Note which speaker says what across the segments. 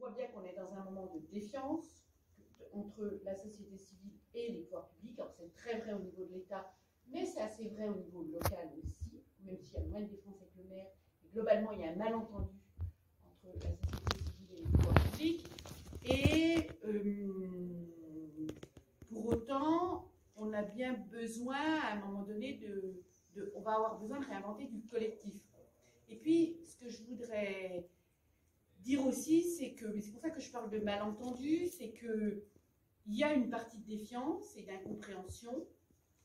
Speaker 1: voit bien qu'on est dans un moment de défiance entre la société civile et les pouvoirs publics. C'est très vrai au niveau de l'État, mais c'est assez vrai au niveau local aussi, même s'il y a moins de défense avec le maire. Globalement, il y a un malentendu entre la société civile et les pouvoirs publics. Et euh, pour autant, on a bien besoin, à un moment donné, de, on va avoir besoin de réinventer du collectif. Et puis, ce que je voudrais dire aussi, c'est que, mais c'est pour ça que je parle de malentendu, c'est que il y a une partie de défiance et d'incompréhension,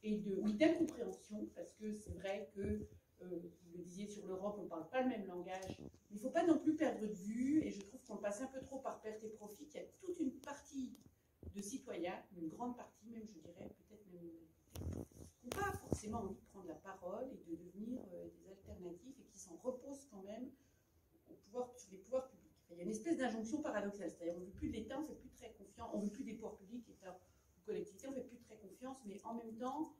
Speaker 1: et oui, d'incompréhension, parce que c'est vrai que, euh, vous le disiez sur l'Europe, on ne parle pas le même langage, mais il ne faut pas non plus perdre de vue, et je trouve qu'on passe un peu trop par perte et profit, qu'il y a toute une partie de citoyens, une grande partie même, je dirais, peut-être même qui n'ont pas forcément envie de prendre la parole et de devenir euh, des alternatives, et qui s'en reposent quand même au pouvoir, sur les pouvoirs. Il y a une espèce d'injonction paradoxale, c'est-à-dire on ne veut plus de l'État, on ne fait plus très confiance, on ne veut plus des pouvoirs publics, État ou on ne fait plus très confiance, mais en même temps,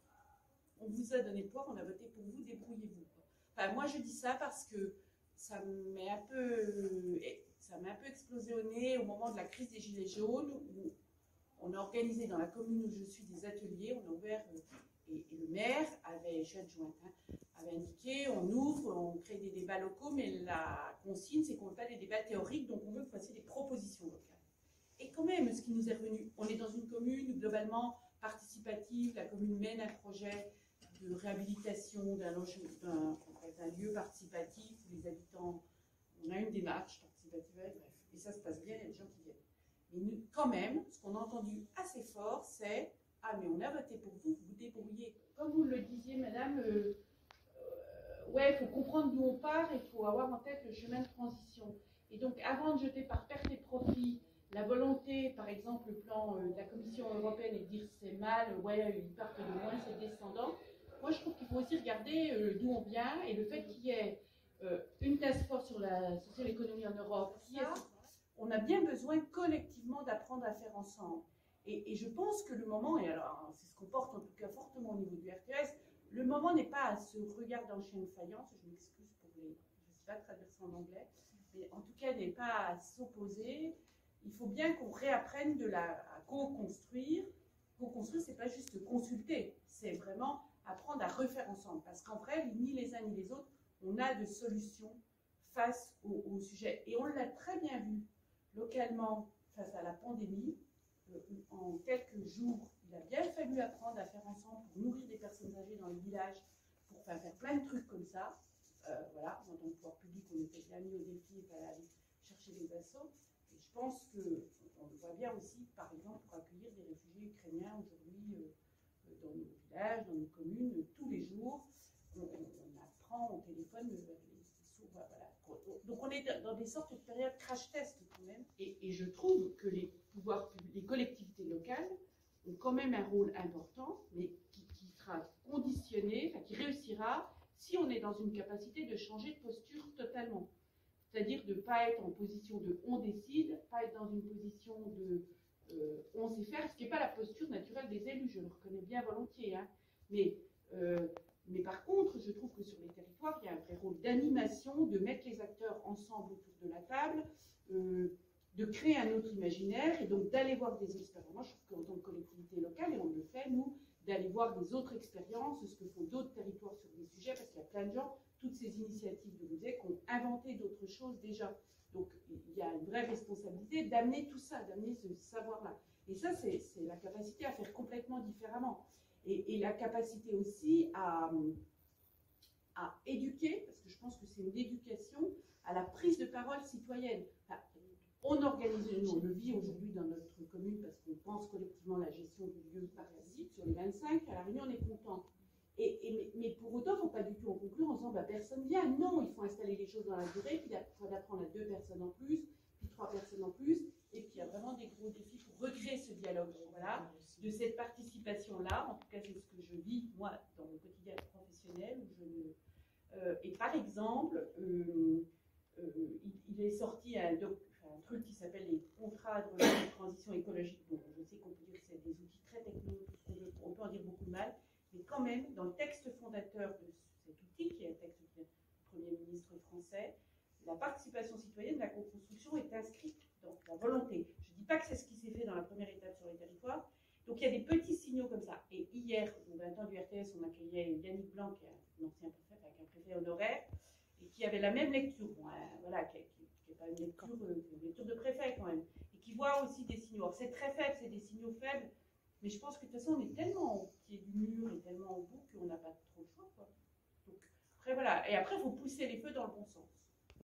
Speaker 1: on vous a donné le pouvoir, on a voté pour vous, débrouillez-vous. Enfin, moi je dis ça parce que ça m'est un peu, ça m'a un peu explosé au nez au moment de la crise des Gilets jaunes, où on a organisé dans la commune où je suis des ateliers, on a ouvert, euh, et, le maire avait, je suis adjointe, hein, avait indiqué, on ouvre, on crée des débats locaux, mais la consigne, c'est qu'on ne veut pas des débats théoriques, donc on veut passer des propositions locales. Et quand même, ce qui nous est revenu, on est dans une commune globalement participative, la commune mène un projet de réhabilitation d'un lieu participatif où les habitants, on a une démarche participative, bref, et ça se passe bien, il y a des gens qui viennent. Mais quand même, ce qu'on a entendu assez fort, c'est Ah, mais on a voté pour vous, vous vous débrouillez. Comme vous le disiez, madame, euh, comprendre d'où on part, il faut avoir en tête le chemin de transition. Et donc, avant de jeter par perte et profit la volonté, par exemple, le plan euh, de la Commission européenne et de dire c'est mal, ouais, ils partent de loin, c'est descendant, moi je trouve qu'il faut aussi regarder euh, d'où on vient et le fait qu'il y ait euh, une task force sur la sociale économie en Europe, on a bien besoin collectivement d'apprendre à faire ensemble. Et, et, je pense que le moment, et alors c'est ce qu'on porte en tout cas fortement au niveau du RTS, le moment n'est pas à se regarder en chien de faïence, je m'excuse pour les, je ne sais pas traduire en anglais, mais en tout cas n'est pas à s'opposer. Il faut bien qu'on réapprenne de la co-construire. Co-construire, c'est pas juste consulter, c'est vraiment apprendre à refaire ensemble. Parce qu'en vrai, ni les uns ni les autres, on a de solutions face au, sujet. Et on l'a très bien vu localement face à la pandémie. Euh, en quelques jours, il a bien fallu apprendre à faire ensemble pour nourrir des personnes âgées les pour faire, plein de trucs comme ça. Euh, voilà, en tant que pouvoir public, on était bien mis au défi et aller chercher des. Et je pense qu'on le voit bien aussi, par exemple, pour accueillir des réfugiés ukrainiens aujourd'hui euh, dans nos villages, dans nos communes, tous les jours. On, apprend au téléphone voilà. Donc on est dans des sortes de périodes crash test quand même. Et, je trouve que les pouvoirs, les collectivités locales ont quand même un rôle important, mais qui, sera conditionné, qui réussira si on est dans une capacité de changer de posture totalement. C'est-à-dire de ne pas être en position de on décide, pas être dans une position de euh, on sait faire, ce qui n'est pas la posture naturelle des élus, je le reconnais bien volontiers. Hein. Mais, euh, mais par contre, je trouve que sur les territoires, il y a un vrai rôle d'animation, de mettre les acteurs ensemble autour de la table. Euh, de créer un autre imaginaire et donc d'aller voir des expériences. Moi, je trouve qu'en tant que collectivité locale, et on le fait, nous, d'aller voir des autres expériences, ce que font d'autres territoires sur des sujets, parce qu'il y a plein de gens, toutes ces initiatives de qui ont inventé d'autres choses déjà. Donc, il y a une vraie responsabilité d'amener tout ça, d'amener ce savoir-là. Et ça, c'est la capacité à faire complètement différemment. Et, la capacité aussi à, éduquer, parce que je pense que c'est une éducation à la prise de parole citoyenne. On organise, nous, on le vit aujourd'hui dans notre commune parce qu'on pense collectivement la gestion du lieu par la site. Sur les 25, à la Réunion, on est content. Et, mais, pour autant, il ne faut pas du tout en conclure en disant bah, personne vient. Non, il faut installer les choses dans la durée, puis il faut apprendre à deux personnes en plus, puis trois personnes en plus. Et puis il y a vraiment des gros défis pour recréer ce dialogue. Voilà, de cette participation-là, en tout cas, c'est ce que je vis, moi, dans mon quotidien professionnel. Où je, euh, et par exemple, euh, euh, il, est sorti un, un truc qui s'appelle les contrats de transition écologique. Bon, je sais qu'on peut dire que c'est des outils très techniques, on peut en dire beaucoup de mal, mais quand même, dans le texte fondateur de cet outil, qui est un texte du Premier ministre français, la participation citoyenne, la co-construction est inscrite
Speaker 2: Donc la volonté. Je ne dis pas que c'est ce qui s'est fait dans la première étape sur les territoires. Donc il y a des petits signaux comme ça. Et hier, au 20 ans du RTS, on accueillait Yannick Blanc, qui est un ancien préfet, un préfet honoraire, et qui avait la même lecture. Euh, voilà, qui euh, une lecture de préfet quand même. Et qui voit aussi des signaux. Alors c'est très faible, c'est des signaux faibles. Mais je pense que de toute façon, on est tellement au pied du mur et tellement au bout qu'on n'a pas trop le choix. Donc, après, voilà. Et après, il faut pousser les feux dans le bon sens.